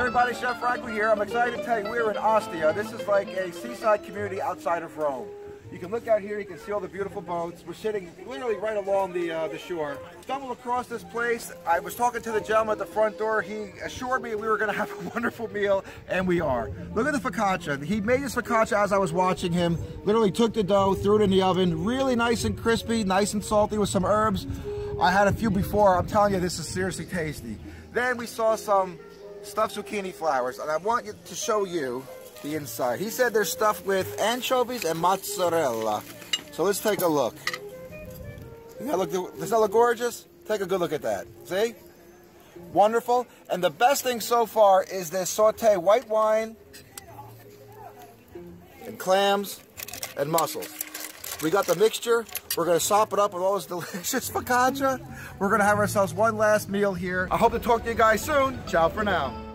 everybody, Chef Franco here. I'm excited to tell you we're in Ostia. This is like a seaside community outside of Rome. You can look out here, you can see all the beautiful boats. We're sitting literally right along the uh, the shore. Stumbled across this place. I was talking to the gentleman at the front door. He assured me we were going to have a wonderful meal, and we are. Look at the focaccia. He made this focaccia as I was watching him. Literally took the dough, threw it in the oven. Really nice and crispy, nice and salty with some herbs. I had a few before. I'm telling you, this is seriously tasty. Then we saw some stuffed zucchini flowers, and I want you to show you the inside. He said they're stuffed with anchovies and mozzarella. So let's take a look. That look, does that look gorgeous? Take a good look at that. See? Wonderful. And the best thing so far is this saute white wine and clams and mussels. We got the mixture. We're going to sop it up with all this delicious focaccia. We're going to have ourselves one last meal here. I hope to talk to you guys soon. Ciao for now.